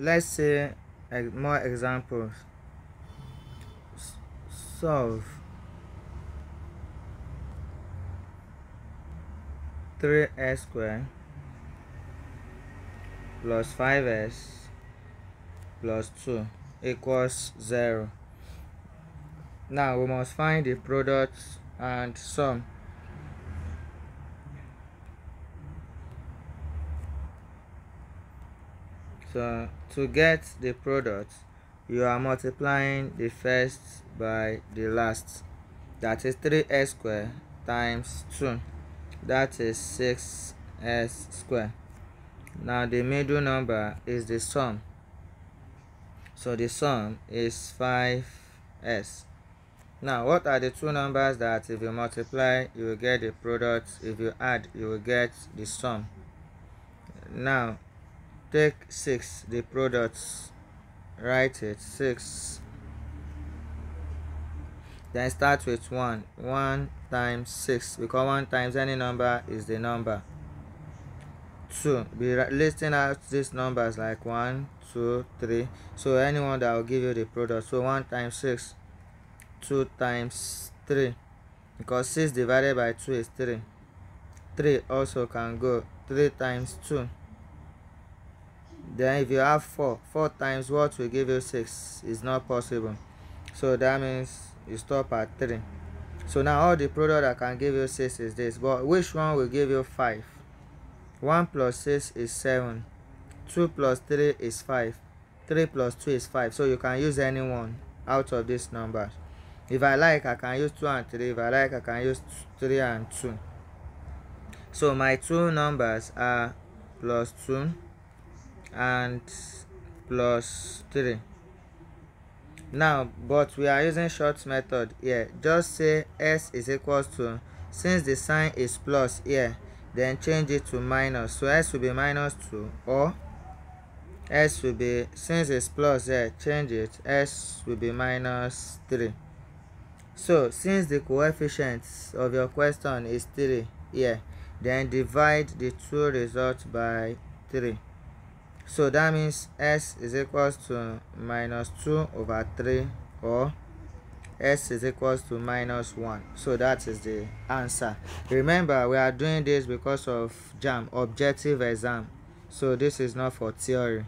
let's say more examples. Solve. 3s square plus 5s plus 2 equals 0 now we must find the product and sum so to get the product you are multiplying the first by the last. That is 3s square times 2 that is 6s square. Now the middle number is the sum. So the sum is 5s now what are the two numbers that if you multiply you will get the product? If you add you will get the sum. Now take 6 the products write it 6 then start with 1 1 times 6 because 1 times any number is the number. 2 be listing out these numbers like 1 2 3 so anyone that will give you the product so 1 times 6 2 times 3 because 6 divided by 2 is 3 3 also can go 3 times 2 then if you have 4 4 times what will give you 6 is not possible. So that means you stop at 3 so now all the product that can give you 6 is this but which one will give you 5 1 plus 6 is 7 2 plus 3 is 5 3 plus 2 is 5 so you can use any one out of these numbers. If i like i can use 2 and 3 if i like i can use 3 and 2 so my two numbers are plus 2 and plus 3 now but we are using short method here. Just say s is equals to since the sign is plus here then change it to minus. So s will be minus 2 or s will be since it's plus here change it. s will be minus 3 so since the coefficient of your question is 3 here then divide the two results by 3 so that means s is equals to minus 2 over 3 or s is equals to minus 1 so that is the answer. Remember we are doing this because of jam objective exam. So this is not for theory